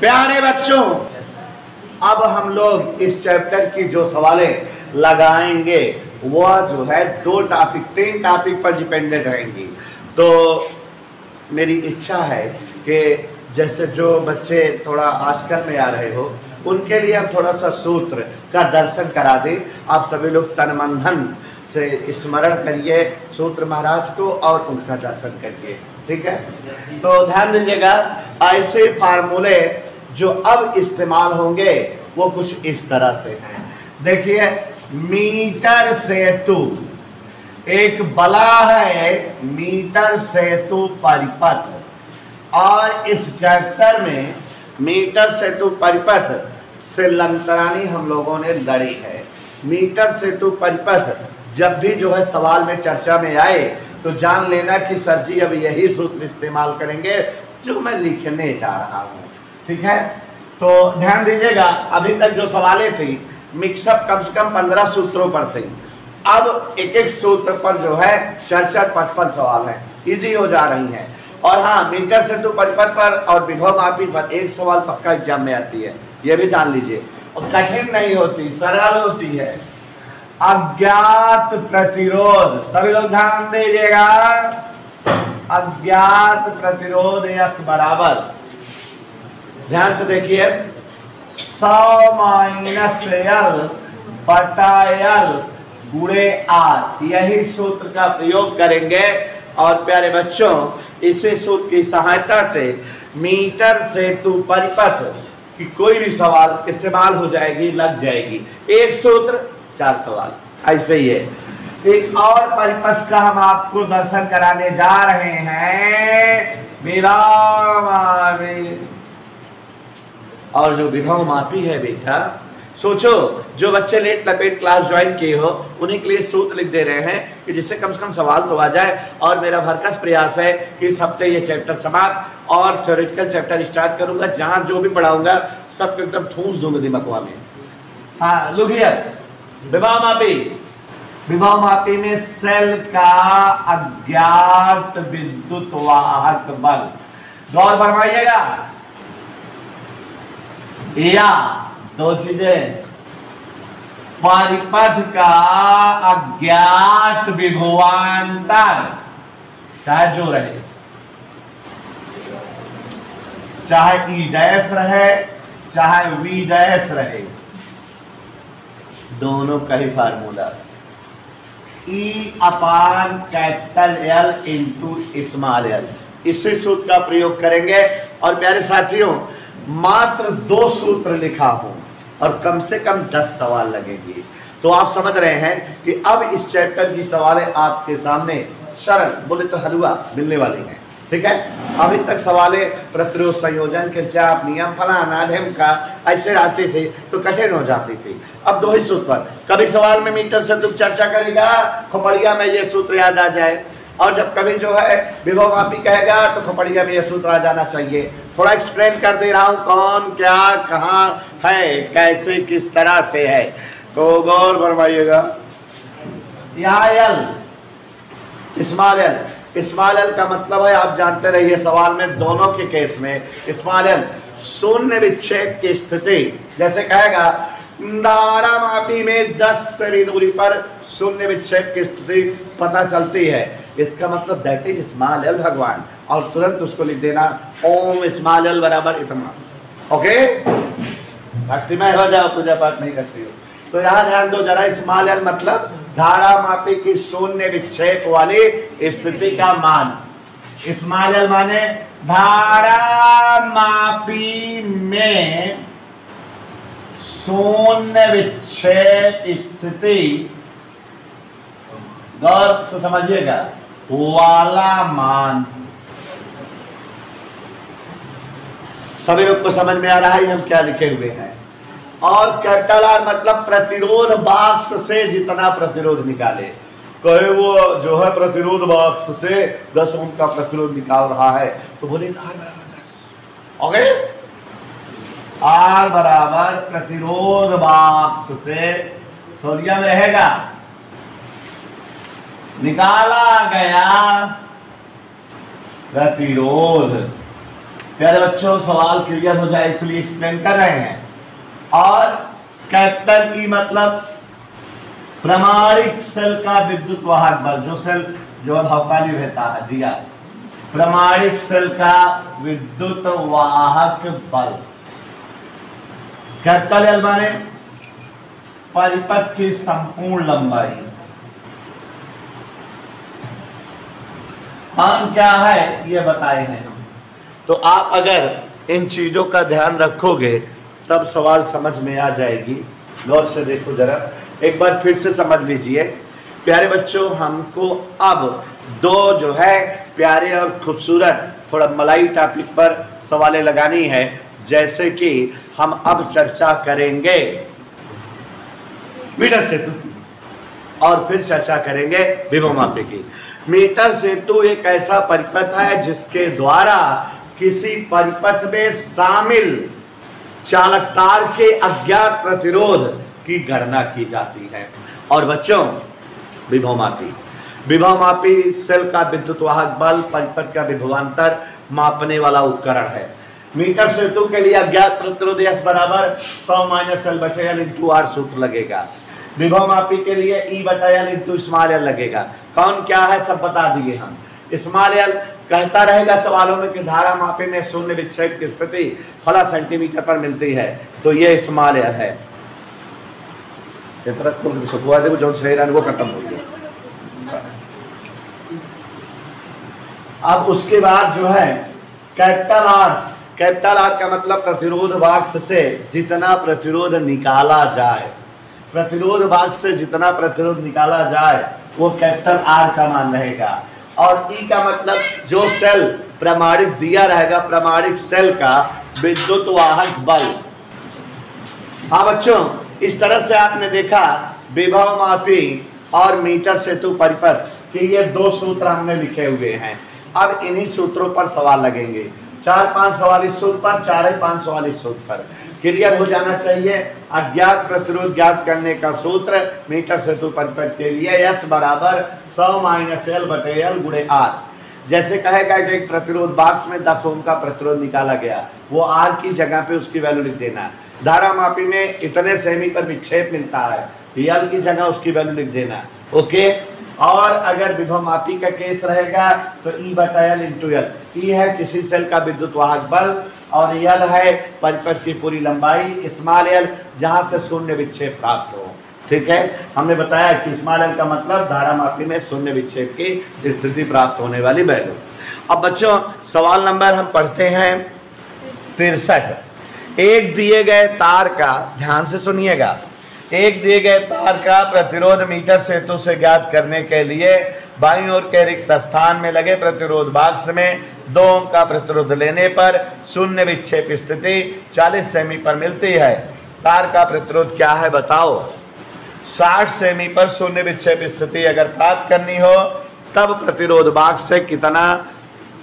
प्यारे बच्चों, अब हम लोग इस चैप्टर की जो सवालें लगाएँगे, वह जो है दो टॉपिक तीन टॉपिक पर डिपेंडेंट रहेंगी। तो मेरी इच्छा है कि जैसे जो बच्चे थोड़ा आजकल में आ रहे हो, उनके लिए हम थोड़ा सा सूत्र का दर्शन करा दें। आप सभी लोग तनमंधन से स्मरण करिए सूत्र महाराज को और उनका दर्शन करिए। ठीक है? तो ध्यान दीजिएगा, ऐसे फार्मूले जो अब इस्तेमाल होंगे, वो कुछ इस तरह से देखिए, मीटर सेतु, एक बला है मीटर सेतु परिपथ, और इस चैप्टर में मीटर सेतु परिपथ से लंतरानी हम लोगों ने लड़ी है। मीटर सेतु परिपथ, जब भी जो है सवाल में चर्चा में आए तो जान लेना कि सर जी अब यही सूत्र इस्तेमाल करेंगे, जो मैं लिखने जा रहा हूँ। ठीक है? तो ध्यान दीजिएगा, अभी तक जो सवालें थी मिक्सअप कम से कम पंद्रह सूत्रों पर थी। अब एक एक सूत्र पर जो है चर्चा पचपन सवाल है। इजी हो जा रही हैं। और हाँ मीटर से तो पचपन पर और विभव मापी पर एक सवाल पक्का एग्ज़ाम में आती है। ये भी जान लीजिए। और कठिन नहीं होती, सरल होती है। अज्ञात प्रतिरोध। सभी लोग ध्यान दीजिएगा। अज्ञात प्रतिरोध यस बराबर। ध्यान से देखिए। सौ माइनस यल बटा यल गुड़े आर। यही सूत्र का प्रयोग करेंगे। और प्यारे बच्चों, इसी सूत्र की सहायता से मीटर से सेतु परिपथ की कोई भी सवाल इस्तेमाल हो जाएगी, लग जाएगी। एक सूत्र चार सवाल। ऐसे ही है। एक और परिपथ का हम आपको दर्शन कराने जा रहे हैं। विराम और जो विभव मापी है बेटा, सोचो, जो बच्चे लेट लपेट क्लास ज्वाइन किए हो, उन्हीं के लिए सूत्र लिख दे रहे हैं कि जिससे कम से कम सवाल तो आ जाए। और मेरा भरकस प्रयास है कि इस हफ़्ते ये चैप्टर समाप्त और थ्योरेटिकल चैप्टर स्टार्ट करूँगा, जहाँ जो भी पढ़ाऊँगा, सबको एकदम ठूस दूँगा दिमागवा में। हाँ लुघिया विभव मापी। विभव मापी में सेल का अज्ञात विद्युत वाहक बल। गौर फरमाइएगा या, दो चीज़ें। परिपथ का अज्ञात विभुवांतर। चाहे जो रहे। चाहे ई डैश रहे, चाहे वी डैश रहे। दोनों का ही formula E upon capital L into small L इसी सूत्र का प्रयोग करेंगे। और प्यारे साथियों, मात्र दो सूत्र लिखा हो, और कम से कम दस सवाल लगेंगे। तो आप समझ रहे हैं कि अब इस चैप्टर की सवालें आपके सामने। सरल बोले तो हलवा मिलने वाली हैं। ठीक है? अभी तक सवालें प्रतिरोध संयोजन के नियम फलाना ढेम का ऐसे आते थे तो कठिन हो जाती थी। अब दो ही सूत्र पर। कभी सवाल में मीटर से तुम चर्चा करेगा, खोपड़िया में ये सूत्र याद आ जाए। और जब कभी जो है विभव मापी कहेगा तो खोपड़िया में यह सूत्र आ जाना चाहिए। थोड़ा एक्सप्लेन कर दे रहा हूँ कौन, क्या, कहाँ है, कैसे, किस तरह से है। तो गौर फरमाइएगा। यहाँ एल एल स्मॉल एल का मतलब है, आप जानते रहिए सवाल में दोनों के केस में स्मॉल एल शून्य विक्षेप की स्थिति, जैसे कहेगा दारा मापी में 10 सेमी दूरी पर शून्य विक्षेप की स्थिति पता चलती है। इसका मतलब दैट इज़ स्मॉल एल भगवान, और तुरंत उसको लिख देना, ओम स्मॉल एल बराबर इतना। ओके? भक्तिमय हो जाओ, पूजा पाठ नहीं करती हो। तो यहाँ ध्यान दो जरा स्मॉल एल मतलब धारा मापी की शून्य विक्षेप वाली स्थिति का मान। इस एल माने धारा मापी में शून्य विक्षेप स्थिति। गौर से समझिएगा, वाला मान। सभी लोग को समझ में आ रहा है, हम क्या लिखे हुए हैं? और कैपिटल आर मतलब प्रतिरोध बाक्स से जितना प्रतिरोध निकाले। कहे वो जो है प्रतिरोध बाक्स से दस ओम का प्रतिरोध निकाल रहा है तो बोले आर बराबर दस। ओके आर बराबर प्रतिरोध बाक्स से सोडियम रहेगा। निकाला गया प्रतिरोध। प्यारे बच्चों, सवाल क्लियर हो जाए, इसलिए एक्सप्लेन कर रहे हैं। और कैपिटल ई मतलब प्रमाणिक सेल का विद्युत वाहक बल, जो सेल, जो अभावकाली रहता है, दिया। प्रमाणिक सेल का विद्युत वाहक बल। कैपिटल एल माने परिपथ की संपूर्ण लंबाई। मान क्या है, ये बताए हैं। तो आप अगर इन चीज़ों का ध्यान रखोगे तब सवाल समझ में आ जाएगी। गौर से देखो जरा। एक बार फिर से समझ लीजिए। प्यारे बच्चों, हमको अब दो जो है प्यारे और खूबसूरत, थोड़ा मलाई टॉपिक पर सवालें लगानी है। जैसे कि हम अब चर्चा करेंगे मीटर सेतु और फिर चर्चा करेंगे विभव मापे की। मीटर सेतु एक ऐसा परिपथ है जिसके द्वारा किसी परिपथ में शामिल चालक तार के अज्ञात प्रतिरोध की गणना की जाती है। और बच्चों, विभव मापी। विभव मापी सेल का विद्युत वाहक बल, परिपथ का विभवांतर मापने वाला उपकरण है। मीटर सेतु के लिए अज्ञात प्रतिरोध एस बराबर सौ माइनस एल बटे एल इंटू आर सूत्र लगेगा। विभव मापी के लिए ई बटा एल इंटू स्मॉल एल लगेगा। कौन क्या है, सब बता दिए हम। एल कहता रहेगा सवालों में कि धारा मापी में शून्य विक्षेप की स्थिति फला सेंटीमीटर पर मिलती है तो ये एल है। जो शरीर वो खत्म हो गया। अब उसके बाद जो है, कैपिटल आर कैपिटल आर का मतलब प्रतिरोध बाक्स से जितना प्रतिरोध निकाला जाए। प्रतिरोध बाक्स से जितना प्रतिरोध निकाला जाए, वो कैपिटल आर का मान रहेगा। और ई का मतलब जो सेल प्रमाणिक दिया रहेगा प्रमाणिक सेल का विद्युत वाहक बल। हाँ बच्चों, इस तरह से आपने देखा विभव मापी और मीटर सेतु परिपथ, कि ये दो सूत्र हमने लिखे हुए हैं। अब इन्हीं सूत्रों पर सवाल लगेंगे। चार पाँच सवाल इस सूत्र पर, चार पाँच सवाल इस सूत्र पर। क्लियर हो जाना चाहिए। अज्ञात प्रतिरोध ज्ञात करने का सूत्र, मीटर सेतु परिपथ के लिए एस बराबर सौ माइनस एल बटे एल गुड़े आर जैसे कहेगा कि एक प्रतिरोध बाक्स में दस ओम का प्रतिरोध निकाला गया। वो आर की जगह पे उसकी वैल्यू लिख देना। धारा मापी में इतने सेमी पर विक्षेप मिलता है। एल की जगह उसकी वैल्यू लिख देना। ओके और अगर विभव मापी का केस रहेगा तो ई बटा एल इंटू एल ई है किसी सेल का विद्युत वाहक बल, और यल है परिपथ की पूरी लंबाई स्मॉल एल जहाँ से शून्य विक्षेप प्राप्त हो। ठीक है? हमने बताया कि स्मॉल एल का मतलब धारा मापी में शून्य विक्षेप की स्थिति प्राप्त होने वाली वैल्यू अब बच्चों, सवाल नंबर हम पढ़ते हैं तिरसठ। एक दिए गए तार का ध्यान से सुनिएगा। एक दिए गए तार का प्रतिरोध मीटर सेतु से ज्ञात करने के लिए बाई ओर के रिक्त स्थान में लगे प्रतिरोध बाक्स में दो ओम का प्रतिरोध लेने पर शून्य विक्षेप स्थिति 40 सेमी पर मिलती है। तार का प्रतिरोध क्या है बताओ? 60 सेमी पर शून्य विक्षेप स्थिति अगर प्राप्त करनी हो, तब प्रतिरोध बाक्स से कितना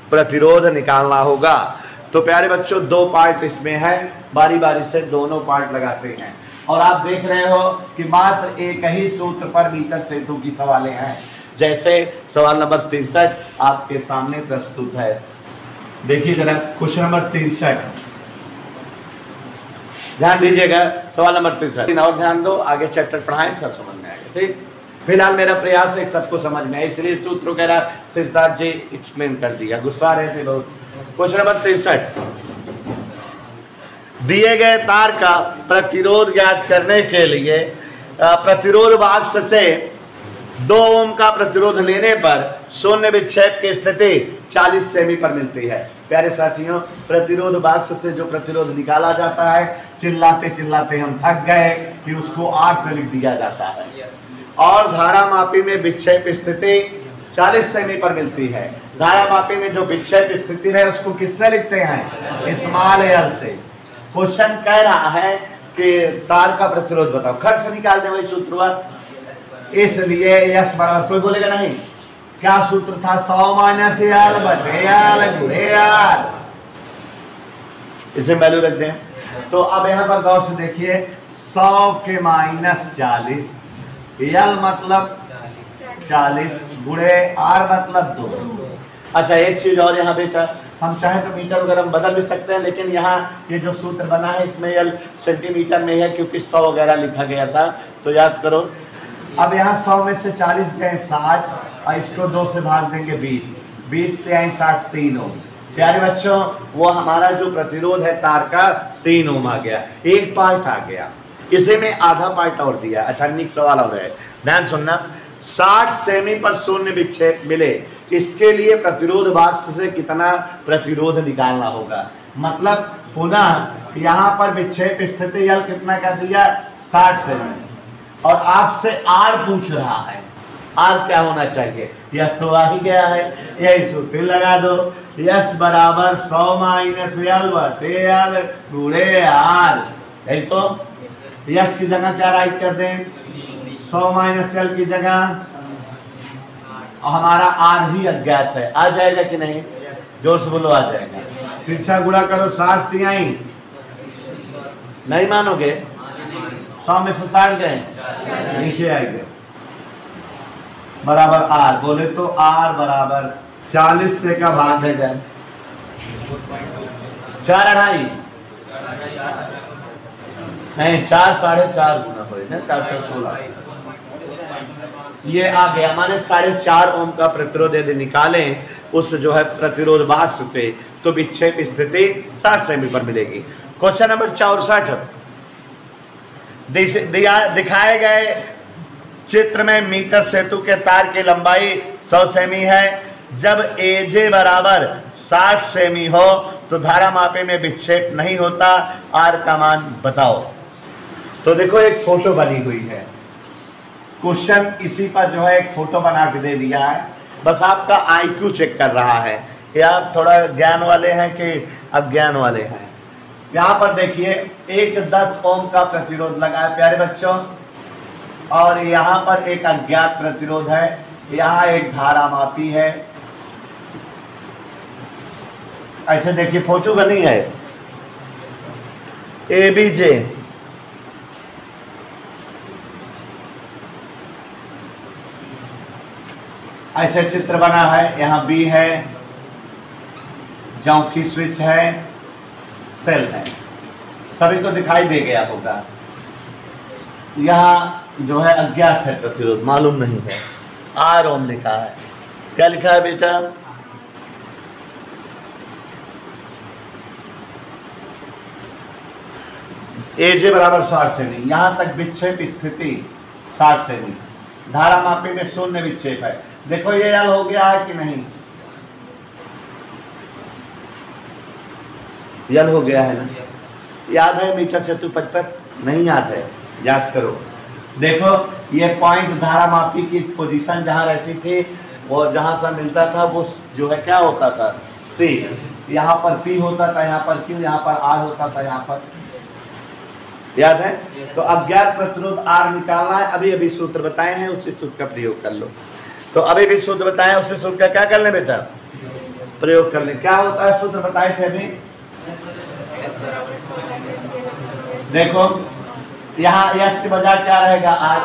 प्रतिरोध निकालना होगा? तो प्यारे बच्चों, दो पार्ट इसमें है। बारी बारी से दोनों पार्ट लगाते हैं। और आप देख रहे हो कि मात्र एक ही सूत्र पर मीटर सेतु की सवालें हैं। जैसे सवाल नंबर तिरसठ आपके सामने प्रस्तुत है। देखिए जरा, क्वेश्चन नंबर तिरसठ। ध्यान दीजिएगा, सवाल नंबर तिरसठ। और ध्यान दो, आगे चैप्टर पढ़ाएँ, सब समझ में आएगा, ठीक? फ़िलहाल मेरा प्रयास है सबको समझ में आए, इसलिए सूत्र वगैरह सिरसाद जी एक्सप्लेन कर दिया, गुस्सा रहे थे बहुत। क्वेश्चन नंबर तिरसठ। दिए गए तार का प्रतिरोध ज्ञात करने के लिए प्रतिरोध बाक्स से दो ओम का प्रतिरोध लेने पर शून्य विक्षेप की स्थिति 40 सेमी पर मिलती है। प्यारे साथियों प्रतिरोध बाक्स से जो प्रतिरोध निकाला जाता है चिल्लाते चिल्लाते हम थक गए कि उसको आठ से लिख दिया जाता है। और धारा मापी में विक्षेप स्थिति 40 सेमी पर मिलती है। धारा मापी में जो विक्षेप स्थिति है उसको किससे लिखते हैं? स्मॉल एल से। क्वेश्चन कह रहा है कि तार का प्रतिरोध बताओ। खर्च निकाल दे वही सूत्र इसलिए यस बराबर। कोई बोलेगा नहीं? क्या सूत्र था? सौ माइनस एल बटे एल गुड़े एल इसे वैल्यू रख दें। तो अब यहाँ पर गौर से देखिए सौ के माइनस चालीस। एल मतलब चालीस गुड़े आर मतलब दो। अच्छा एक चीज़ और यहाँ बेटा हम चाहे तो मीटर वगैरह हम बदल भी सकते हैं, लेकिन यहाँ ये जो सूत्र बना है, इसमें यल सेंटीमीटर में है क्योंकि सौ वगैरह लिखा गया था तो याद करो। अब यहाँ सौ में से चालीस गए साठ, और इसको दो से भाग देंगे बीस। बीस त्याई साठ, तीन ओम। प्यारे बच्चों, वो हमारा जो प्रतिरोध है तार का, तीन ओम आ गया। एक पार्ट आ गया। इसे में आधा पार्ट और दिया। अठारह सवाल और है। ध्यान सुनना। साठ सेमी पर शून्य विक्षेप मिले, इसके लिए प्रतिरोध बाक्स से कितना प्रतिरोध निकालना होगा? मतलब पुनः यहाँ पर विक्षेप स्थिति यल कितना का दिया? साठ सेमी। और आपसे आर पूछ रहा है। आर क्या होना चाहिए? यस तो आ ही गया है। यही सूत्र लगा दो। यस बराबर सौ माइनस यल बटे यल गुड़े आर यही तो? यस की जगह क्या राइट कर दें? सौ माइनस यल की जगह। और हमारा आर ही अज्ञात है। आ जाएगा कि नहीं? ज़ोर से बोलो, आ जाएगा। शिक्षा गुणा करो, साठ तिहाई नहीं मानोगे? सौ में से साठ गए। नीचे आएँगे बराबर आर बोले तो आर बराबर चालीस से का भाग है जाए चार अढ़ाई। नहीं, चार साढ़े चार गुना ना, चार चार सोलह। ये आ गया। माने साढ़े चार ओम का प्रतिरोध यदि निकालें, उस जो है प्रतिरोध बाक्स से तो विक्षेप स्थिति साठ सेमी पर मिलेगी। क्वेश्चन नंबर चौसठ। दिखाए गए चित्र में मीटर सेतु के तार की लंबाई 100 सेमी है। जब एजे बराबर 60 सेमी हो तो धारा मापे में विक्षेप नहीं होता। आर का मान बताओ। तो देखो, एक फ़ोटो बनी हुई है। क्वेश्चन इसी पर जो है एक फ़ोटो बना के दे दिया है। बस आपका आईक्यू चेक कर रहा है कि आप थोड़ा ज्ञान वाले हैं कि अज्ञान वाले हैं? यहाँ पर देखिए, एक दस ओम का प्रतिरोध लगा है प्यारे बच्चों। और यहाँ पर एक अज्ञात प्रतिरोध है। यहाँ एक धारा मापी है। ऐसे देखिए, फ़ोटो बनी है। ए बी जे ऐसे चित्र बना है, यहाँ बी है जौकी स्विच है सेल है। सभी को दिखाई दे गया होगा। यहाँ जो है अज्ञात है प्रतिरोध, मालूम नहीं है। आर ओम लिखा है। क्या लिखा है बेटा? ए जे बराबर साठ सेमी। यहाँ तक विक्षेप स्थिति साठ सेमी। धारा मापी में शून्य विक्षेप है। देखो ये यल हो गया है कि नहीं? यल हो गया है ना? याद है मीटर से तू पचपन नहीं याद है। याद करो। देखो ये पॉइंट धारा मापी की पोजीशन जहाँ रहती थी वो जहाँ से मिलता था वो जो है क्या होता था? सी यहाँ पर पी होता था यहाँ पर क्यू यहाँ पर आर होता था यहाँ पर। याद है? तो अज्ञात प्रतिरोध आर निकालना है। अभी अभी सूत्र बताए हैं उसी सूत्र का प्रयोग कर लो। तो अभी भी सूत्र बताए, उसी सूत्र का क्या कर ले बेटा? प्रयोग कर ले। क्या होता है सूत्र बताए थे अभी? देखो, यहाँ यश के बजाय क्या रहेगा? आज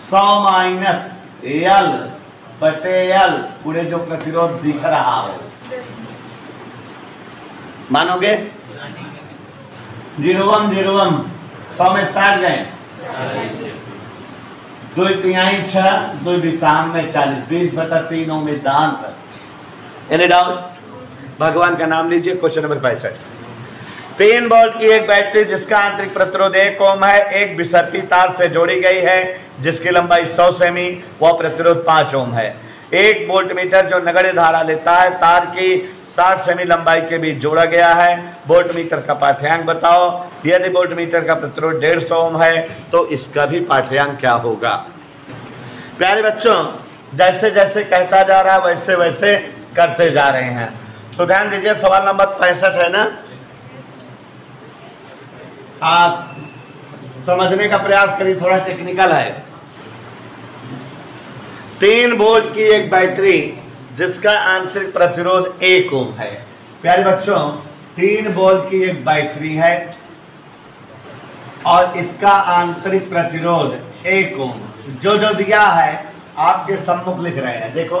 सौ माइनस यल बटे यल पूरे जो प्रतिरोध दिख रहा हो। मानोगे? Zero one zero one. सौ में साठ गए। दो तिहाई छह दो विशाम में चालीस बीस बता तीन में दान सर एनी डाउट भगवान का नाम लीजिए क्वेश्चन नंबर पैंसठ तीन बोल्ट की एक बैटरी जिसका आंतरिक प्रतिरोध एक ओम है एक विसर्पी तार से जोड़ी गई है जिसकी लंबाई 100 सेमी वह प्रतिरोध 5 ओम है एक वोल्ट मीटर जो नगण्य धारा लेता है, तार की 60 सेमी लंबाई के बीच जोड़ा गया है। वोल्ट मीटर का पाठ्यांक बताओ। यदि वोल्ट मीटर का प्रतिरोध डेढ़ सौ ओम है तो इसका भी पाठ्यांक क्या होगा? प्यारे बच्चों जैसे जैसे कहता जा रहा है वैसे वैसे करते जा रहे हैं। तो ध्यान दीजिए, सवाल नंबर पैंसठ है ना? आप समझने का प्रयास करिए, थोड़ा टेक्निकल है। तीन वोल्ट की एक बैटरी जिसका आंतरिक प्रतिरोध एक ओम है। प्यारे बच्चों, तीन वोल्ट की एक बैटरी है और इसका आंतरिक प्रतिरोध एक ओम। जो जो दिया है, आपके सम्मुख लिख रहे हैं। देखो,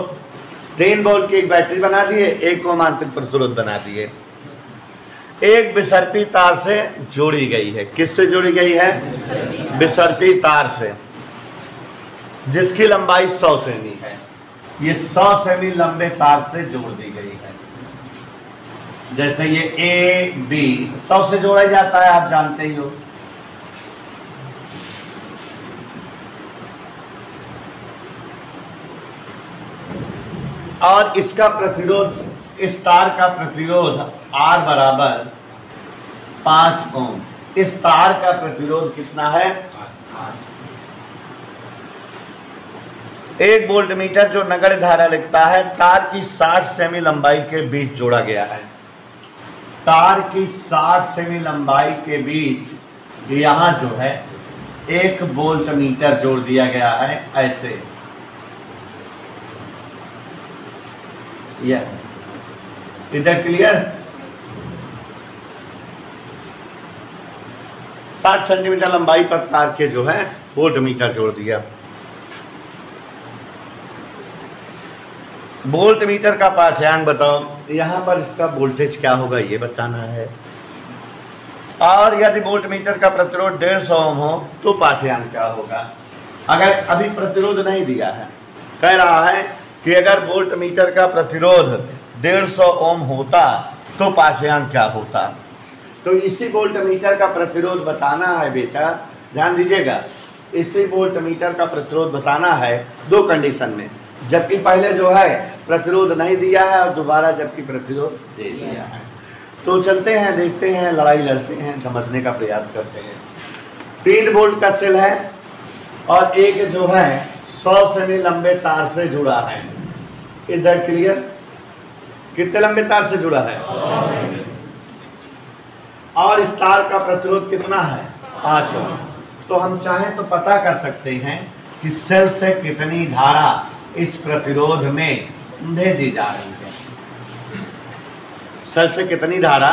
तीन वोल्ट की एक बैटरी बना दिए एक ओम आंतरिक प्रतिरोध बना दिए एक बिसर्पी तार से जोड़ी गई है। किससे जोड़ी गई है? बिसर्पी तार से। जिसकी लंबाई 100 सेमी है। ये 100 सेमी लंबे तार से जोड़ दी गई है। जैसे ये ए बी सौ से जोड़ा जाता है, आप जानते ही हो। और इसका प्रतिरोध, इस तार का प्रतिरोध आर बराबर पाँच ओम। इस तार का प्रतिरोध कितना है? एक वोल्ट मीटर जो नगर धारा लिखता है, तार की 60 सेमी लंबाई के बीच जोड़ा गया है। तार की 60 सेमी लंबाई के बीच यहाँ जो है, एक वोल्ट मीटर जोड़ दिया गया है, ऐसे। यह। इधर क्लियर? 60 सेंटीमीटर लंबाई पर तार के जो है वोल्ट मीटर जोड़ दिया। वोल्ट मीटर का पाठ्यांक बताओ। यहाँ पर इसका वोल्टेज क्या होगा ये बताना है। और यदि वोल्ट मीटर का प्रतिरोध डेढ़ सौ ओम हो तो पाठ्यांक क्या होगा? अगर अभी प्रतिरोध नहीं दिया है कह रहा है कि अगर वोल्ट मीटर का प्रतिरोध डेढ़ सौ ओम होता तो पाठ्यांक क्या होता? तो इसी वोल्ट मीटर का प्रतिरोध बताना है बेटा ध्यान दीजिएगा। इसी वोल्ट मीटर का प्रतिरोध बताना है दो कंडीशन में। जबकि पहले जो है, प्रतिरोध नहीं दिया है और दोबारा जबकि प्रतिरोध दे दिया है। तो चलते हैं, देखते हैं, लड़ाई लड़ते हैं, समझने का प्रयास करते हैं। तीन वोल्ट का सेल है और एक जो है, सौ सेमी लंबे तार से जुड़ा है। इधर क्लियर? कितने लंबे तार से जुड़ा है? और इस तार का प्रतिरोध कितना है? पाँच। तो हम चाहें तो पता कर सकते हैं कि सेल से कितनी धारा इस प्रतिरोध में भेजी जा रही है। सेल से कितनी धारा?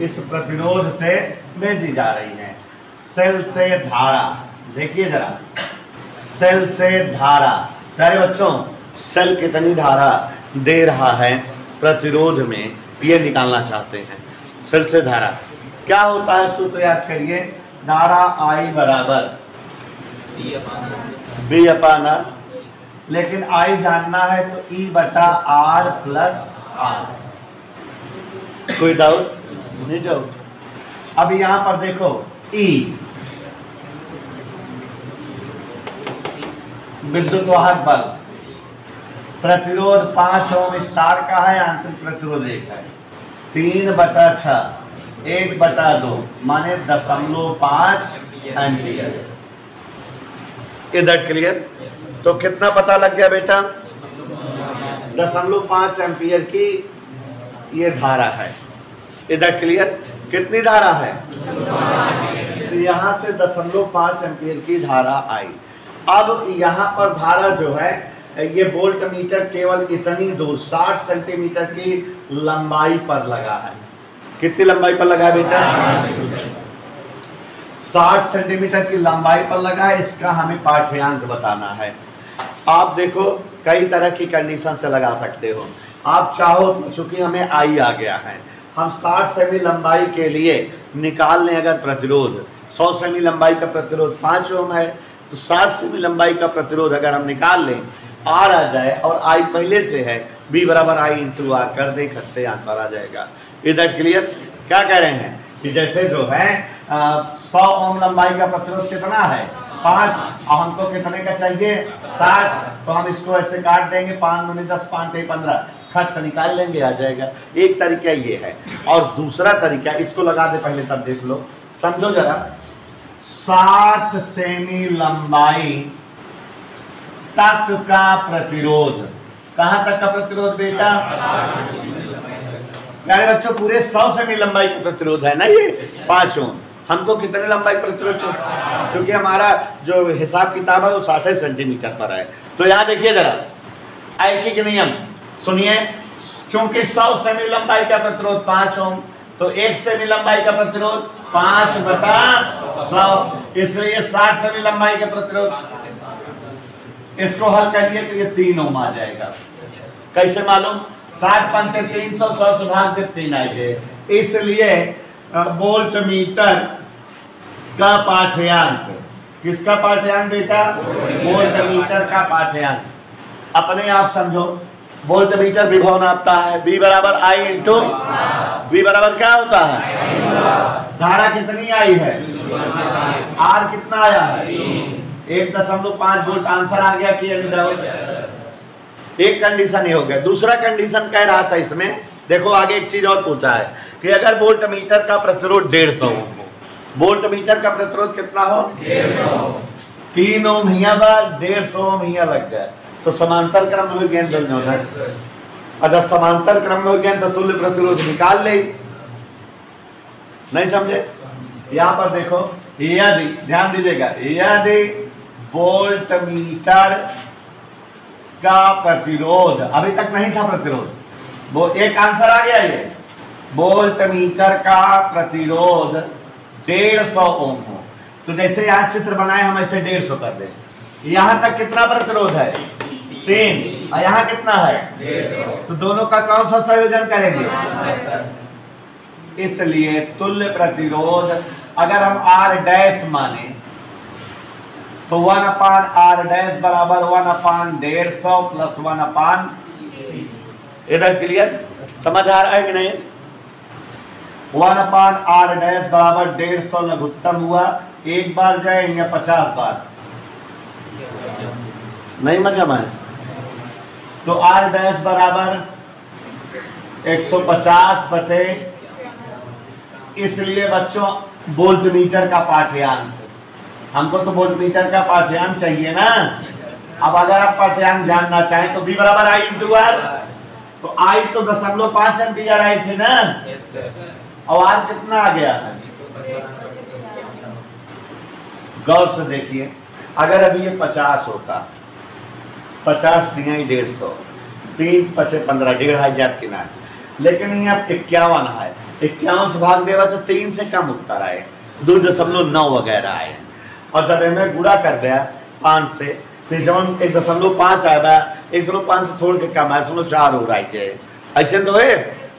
इस प्रतिरोध से भेजी जा रही है। सेल से धारा, देखिए जरा। सेल से धारा, प्यारे बच्चों, सेल कितनी धारा दे रहा है प्रतिरोध में, ये निकालना चाहते हैं। सेल से धारा, क्या होता है सूत्र याद करिए? धारा आई बराबर, बी अपान लेकिन आई जानना है तो ई बटा आर प्लस आर। कोई डाउट नहीं डाउट अब यहाँ पर देखो ई। विद्युत वाहक बल। प्रतिरोध पाँच ओम स्टार का है आंतरिक प्रतिरोध एक है। तीन बटा छ एक बटा दो माने दशमलव पाँच एम्पियर। इधर क्लियर तो कितना पता लग गया बेटा? दशमलव पाँच एम्पियर की ये धारा है। इधर क्लियर कितनी धारा है? तो यहाँ से दशमलव पाँच एम्पियर की धारा आई। अब यहाँ पर धारा जो है, ये बोल्ट मीटर केवल इतनी दूर 60 सेंटीमीटर की लंबाई पर लगा है। कितनी लंबाई पर लगा है बेटा? 60 सेंटीमीटर की लंबाई पर लगा है, इसका हमें पाठ्यांक बताना है। आप देखो, कई तरह की कंडीशन से लगा सकते हो। आप चाहो, चूँकि हमें आई आ गया है। हम 60 सेमी लंबाई के लिए निकाल लें अगर प्रतिरोध। 100 सेमी लंबाई का प्रतिरोध पाँच ओम है तो 60 सेमी लंबाई का प्रतिरोध अगर हम निकाल लें आर आ जाए और आई पहले से है बी बराबर आई इंटू आर कर दे खट से आंसर आ जाएगा। इधर क्लियर क्या कह रहे हैं? कि जैसे जो है सौ ओम लंबाई का प्रतिरोध कितना है? पाँच और हमको कितने का चाहिए, साठ तो हम इसको ऐसे काट देंगे, पाँच दूनी दस, पाँच पंद्रह। खर्च निकाल लेंगे, आ जाएगा। एक तरीका ये है। और दूसरा तरीका, इसको लगा दे पहले, तब देख लो। समझो जरा। साठ सेमी लंबाई तक का प्रतिरोध। कहाँ तक का प्रतिरोध बेटा? बच्चों, पूरे सौ सेमी लंबाई का प्रतिरोध है ना ये? पाँचों। हमको कितने लंबाई प्रतिरोध क्योंकि हमारा जो हिसाब किताब है, वो साठ सेंटीमीटर पर है। तो यहाँ देखिए जरा ऐकिक नियम सुनिए क्योंकि सौ सेमी लंबाई का प्रतिरोध पाँच ओम तो एक सेमी लंबाई का प्रतिरोध पाँच बटा सौ। इसलिए साठ सेमी लंबाई का प्रतिरोध। इसको हल करिए तो ये तीन ओम आ जाएगा। कैसे मालूम? साठ पंचे तीन सौ सौ से भाग तीन आए थे इसलिए वोल्ट मीटर का पाठ्यांक? किसका पाठ्यांक बेटा? वोल्ट मीटर का पाठ्यांक। अपने आप समझो। वोल्ट मीटर विभव नापता है। बी बराबर आई इंटू बी बराबर क्या होता है? धारा कितनी आई है? आर कितना आया है? एक दशमलव पाँच वोल्ट आंसर आ गया कि एक कंडीशन ही हो गया। दूसरा कंडीशन कह रहा था इसमें। देखो, आगे एक चीज़ और पूछा है कि अगर वोल्ट मीटर का प्रतिरोध डेढ़ सौ वोल्ट मीटर का प्रतिरोध कितना हो? तीन ओम हिया बाद डेढ़ सौ ओम हिया लग गया तो समांतर क्रम में ज्ञान दोनों होगा और जब समांतर क्रम में ज्ञान तो तुल्य प्रतिरोध निकाल ले। नहीं समझे? यहाँ पर देखो यदि ध्यान दीजिएगा यदि वोल्ट मीटर का प्रतिरोध अभी तक नहीं था प्रतिरोध। वो एक आंसर आ गया ये। वोल्ट मीटर का प्रतिरोध डेढ़ सौ ओम हो। तो जैसे यहाँ चित्र बनाए, हम ऐसे डेढ़ सौ कर दें। यहाँ तक कितना प्रतिरोध है? तीन। और यहाँ कितना है? तो दोनों का कौन सा संयोजन करेंगे? इसलिए तुल्य प्रतिरोध, अगर हम आर डैश माने तो वन अपान आर डैश बराबर वन अपान डेढ़ सौ प्लस वन अपान इधर क्लियर समझ आ रहा है कि नहीं? वन अपान आर डैश बराबर डेढ़ सौ लघुत्तम हुआ। एक बार जाए या पचास बार। नहीं मज़ा मैं तो आर डैश बराबर 150 बटे, इसलिए बच्चों वोल्ट मीटर का पाठ्यांक। हमको तो वोल्ट मीटर का पाठ्यांक चाहिए ना। अब अगर आप पाठ्यांक जानना चाहें तो भी बराबर आई इंटू आर तो आई तो दशमलव पाँच एम्पियर आई थी ना। और आर कितना आ गया? है गौर से देखिए, अगर अभी ये पचास होता, पचास दिया ही डेढ़ सौ, तीन पचे पंद्रह, डेढ़ हज़ार किनारे लेकिन यहाँ इक्यावन है इक्यावन से भाग देगा तो तीन से कम उत्तर आए दो दशमलव नौ वगैरह आए और जब हमें गुड़ा कर दिया पाँच से, फिर जब एक दशमलव पाँच आया एक दशमलव पाँच से छोड़ के कम आया, दशमलव चार हो रहा है ऐसे तो है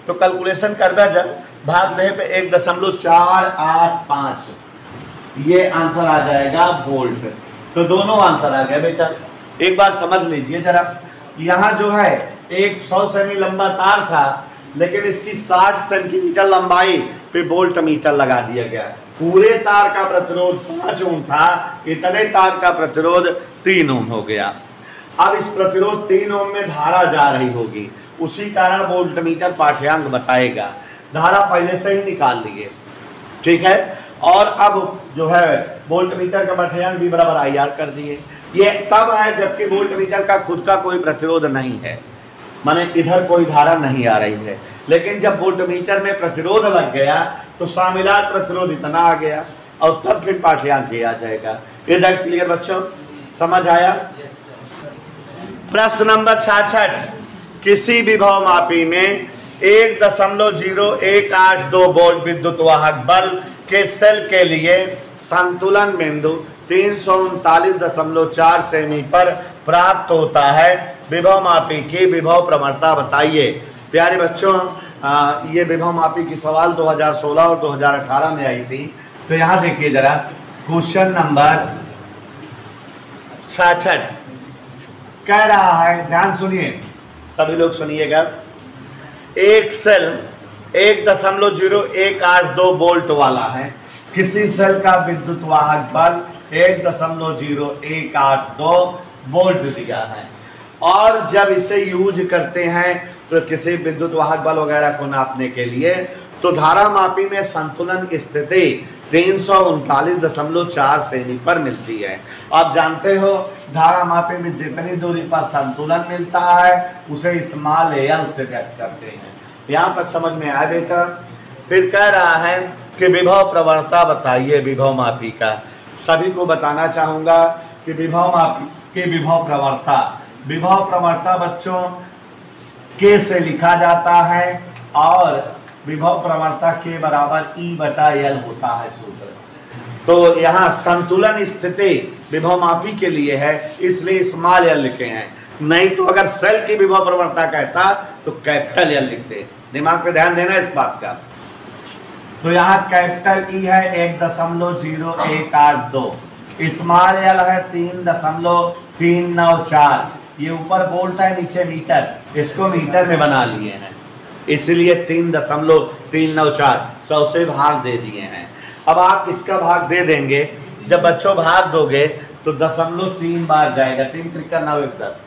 तो कैलकुलेशन कर दिया जब भाग दे पे एक दशमलव चार आठ पाँच। ये आंसर आ जाएगा वोल्ट तो दोनों आंसर आ गया बेटा। एक बार समझ लीजिए जरा। यहाँ जो है, एक सौ सेमी लंबा तार था, लेकिन इसकी 60 सेंटीमीटर लंबाई पे वोल्ट मीटर लगा दिया गया। पूरे तार का प्रतिरोध पाँच ओम था, इतने तार का प्रतिरोध तीन ओम हो गया। अब इस प्रतिरोध तीन ओम में धारा जा रही होगी। उसी कारण वोल्ट मीटर पाठ्यांक बताएगा। धारा पहले से ही निकाल लिए ठीक है? और अब जो है वोल्ट मीटर का पाठ्यांक भी बराबर आई आर कर दिए। ये तब है जबकि वोल्ट मीटर का खुद का कोई प्रतिरोध नहीं है। माने इधर कोई धारा नहीं आ रही है। लेकिन जब वोल्ट मीटर में प्रतिरोध लग गया तो शामिलात प्रतिरोध इतना आ गया, और तब फिर पाठ्यांक आ जाएगा। इधर क्लियर बच्चों? समझ आया? प्रश्न नंबर छाछठ। किसी विभव मापी में एक दशमलव ज़ीरो एक आठ दो वोल्ट विद्युत वाहक बल के सेल के लिए संतुलन बिंदु तीन सौ उनतालीस दशमलव चार सेमी पर प्राप्त होता है। विभव मापी की विभव प्रमणता बताइए। प्यारे बच्चों आ, ये विभव मापी की सवाल 2016 और 2018 में आई थी। तो यहाँ देखिए जरा क्वेश्चन नंबर छठ कह रहा है ध्यान सुनिए। सभी लोग सुनिएगा। एक सेल एक दशमलव ज़ीरो एक आठ दो वोल्ट वाला है। किसी सेल का विद्युत वाहक बल एक दशमलव ज़ीरो एक आठ दो वोल्ट दिया है। और जब इसे यूज़ करते हैं तो किसी विद्युत वाहक बल वगैरह को नापने के लिए तो धारा मापी में संतुलन स्थिति तीन सौ उनतालीस दशमलव चार सेमी पर मिलती है। आप जानते हो धारा मापी में जितनी दूरी पर संतुलन मिलता है, उसे स्मॉल एल से व्यक्त करते हैं। यहाँ तक समझ में आया बेटा? फिर कह रहा है कि विभव प्रवणता बताइए विभव मापी का। सभी को बताना चाहूँगा कि विभव मापी के विभव प्रवणता। विभव प्रवणता बच्चों के से लिखा जाता है और विभव प्रवणता के बराबर ई बटा एल होता है सूत्र। तो यहाँ संतुलन स्थिति विभव मापी के लिए है, इसलिए स्मॉल एल लिखे हैं। नहीं तो अगर सेल की विभव प्रवणता कहता तो कैपिटल एल लिखते। दिमाग पे ध्यान देना इस बात का। तो यहाँ कैपिटल ई है एक दशमलव ज़ीरो एक आठ दो। स्मॉल एल है तीन दशमलव तीन नौ चार। ये ऊपर बोल्ट है, नीचे मीटर। इसको मीटर में बना लिए हैं। इसलिए तीन दशमलव तीन नौ चार सौ से भाग दे दिए हैं। अब आप इसका भाग दे देंगे? जब बच्चों भाग दोगे तो दशमलव तीन बार जाएगा। तीन त्रिका नौ एक दस।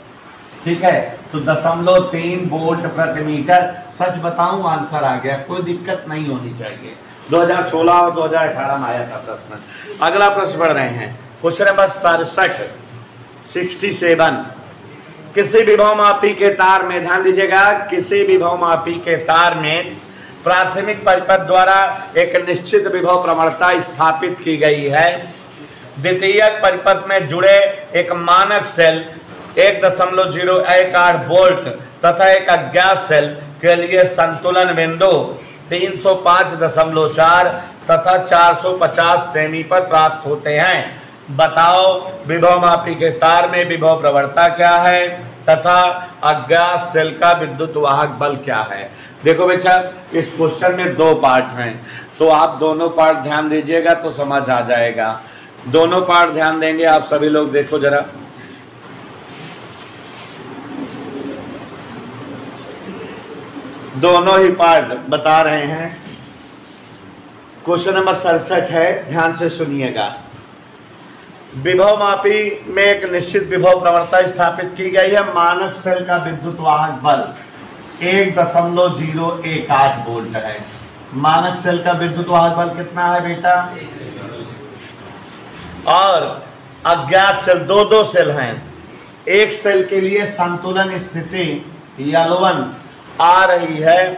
ठीक है? तो दशमलव तीन वोल्ट प्रति मीटर। सच बताऊँ, आंसर आ गया। कोई दिक्कत नहीं होनी चाहिए। 2016 और 2018 में आया था प्रश्न। अगला प्रश्न पढ़ रहे हैं। क्वेश्चन नंबर सड़सठ, सिक्सटी सेवन। किसी विभव मापी के तार में, ध्यान दीजिएगा, किसी विभव मापी के तार में प्राथमिक परिपथ द्वारा एक निश्चित विभव प्रवणता स्थापित की गई है। द्वितीय परिपथ में जुड़े एक मानक सेल, एक दशमलव ज़ीरो एक आठ वोल्ट तथा एक अज्ञात सेल के लिए संतुलन बिंदु, तीन सौ पाँच दशमलव चार तथा चार सौ पचास सेमी पर प्राप्त होते हैं। बताओ, विभव मापी के तार में विभव प्रवणता क्या है? तथा अज्ञात सेल का विद्युत वाहक बल क्या है? देखो बेटा, इस क्वेश्चन में दो पार्ट हैं। तो आप दोनों पार्ट ध्यान दीजिएगा तो समझ आ जाएगा। दोनों पार्ट ध्यान देंगे, आप सभी लोग देखो जरा। दोनों ही पार्ट बता रहे हैं। क्वेश्चन नंबर सड़सठ है, ध्यान से सुनिएगा। विभव मापी में एक निश्चित विभव प्रवणता स्थापित की गई है, मानक सेल का विद्युत वाहक बल एक दशमलव ज़ीरो एक आठ वोल्ट है। मानक सेल का विद्युत वाहक बल कितना है बेटा? और अज्ञात सेल, दो दो सेल हैं। एक सेल के लिए संतुलन स्थिति यलवन आ रही है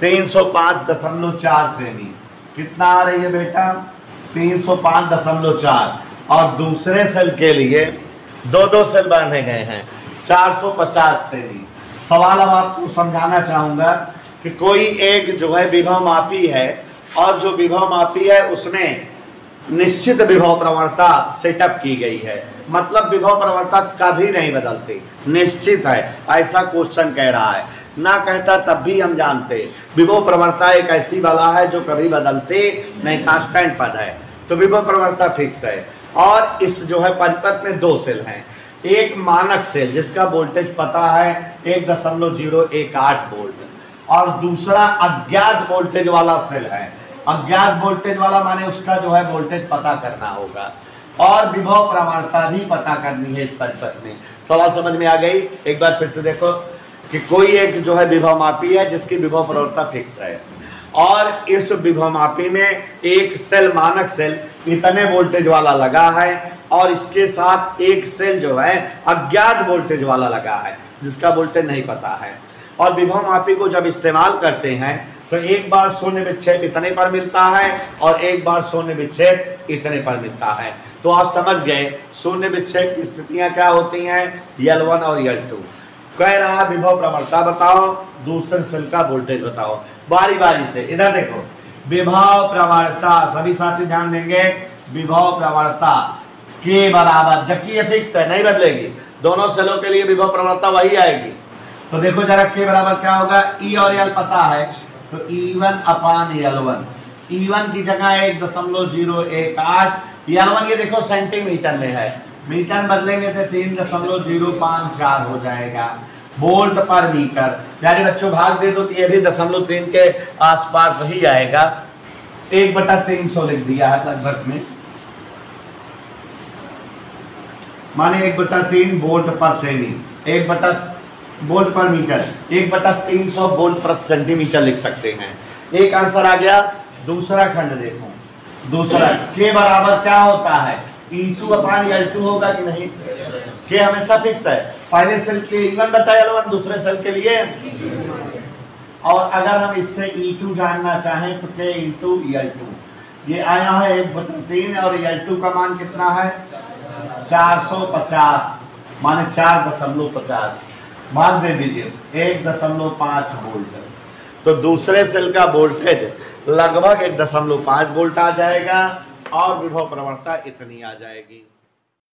तीन सौ पाँच दशमलव चार सेमी। कितना आ रही है बेटा? तीन सौ पाँच दशमलव चार। और दूसरे सेल के लिए दो दो सेल बांधे गए हैं। 450 सेमी सवाल अब आपको समझाना चाहूँगा कि कोई एक जो है विभव मापी है और जो विभव मापी है, उसमें निश्चित विभव प्रवणता सेटअप की गई है। मतलब विभव प्रवणता कभी नहीं बदलती। निश्चित है। ऐसा क्वेश्चन कह रहा है। ना कहता तब भी हम जानते। विभव प्रवणता एक ऐसी वाला है जो कभी बदलते नहीं। कांस्टेंट पद है। तो विभव प्रवणता फिक्स है। और इस जो है परिपथ में दो सेल हैं। एक मानक सेल, जिसका वोल्टेज पता है एक दशमलव ज़ीरो एक आठ वोल्ट, और दूसरा अज्ञात वोल्टेज वाला सेल है। अज्ञात वोल्टेज वाला माने उसका जो है वोल्टेज पता करना होगा, और विभव प्रमाणता भी पता करनी है इस परिपथ में। सवाल समझ में आ गई? एक बार फिर से देखो कि कोई एक जो है विभव मापी है, जिसकी विभव प्रवणता फिक्स है। और इस विभव मापी में एक सेल, मानक सेल इतने वोल्टेज वाला लगा है और इसके साथ एक सेल जो है, अज्ञात वोल्टेज वाला लगा है, जिसका वोल्टेज नहीं पता है। और विभव मापी को जब इस्तेमाल करते हैं तो एक बार शून्य विच्छेद इतने पर मिलता है और एक बार शून्य विच्छेद इतने पर मिलता है। तो आप समझ गए, शून्य विच्छेद की स्थितियाँ क्या होती हैं? यल वन और यल टू कह रहा विभव प्रवणता बताओ, दूसरे सेल का वोल्टेज बताओ। बारी बारी से। इधर देखो। विभव प्रवणता, सभी साथी ध्यान देंगे। विभव प्रवणता के बराबर, जबकि ये फिक्स है, नहीं बदलेगी। दोनों सेलों के लिए विभव प्रवणता वही आएगी। तो देखो जरा के बराबर क्या होगा? ई e और यल पता है तो E one upon L one E one की जगह एक दशमलव ज़ीरो एक आठ। यल वन ये देखो सेंटीमीटर में है। मीटर बदलेंगे तो तीन दशमलव ज़ीरो पाँच चार हो जाएगा। वोल्ट पर मीटर प्यारे बच्चों, भाग दे दो तो ये भी दशमलव तीन के आसपास ही आएगा। एक बटा तीन सौ लिख दिया है लगभग में। माने एक बटा तीन वोल्ट पर सेमी एक बटा वोल्ट पर मीटर। एक बटा तीन सौ वोल्ट प्रति सेंटीमीटर लिख सकते हैं। एक आंसर आ गया, दूसरा खंड देखो। दूसरा के बराबर क्या होता है? E two upon L two होगा कि नहीं? के हमेशा फिक्स है। पहले सेल के लिए इवन बताया वन दूसरे सेल के लिए। और अगर हम इससे ई टू जानना चाहें तो के इंटू एल टू ये आया है एक बटन तीन और एल टू का मान कितना है? चार सौ पचास। माने चार दशमलव पचास। मान दे दीजिए। एक दशमलव पाँच वोल्ट। तो दूसरे सेल का वोल्टेज लगभग एक दशमलव पाँच वोल्ट आ जाएगा और विभव प्रवणता इतनी आ जाएगी।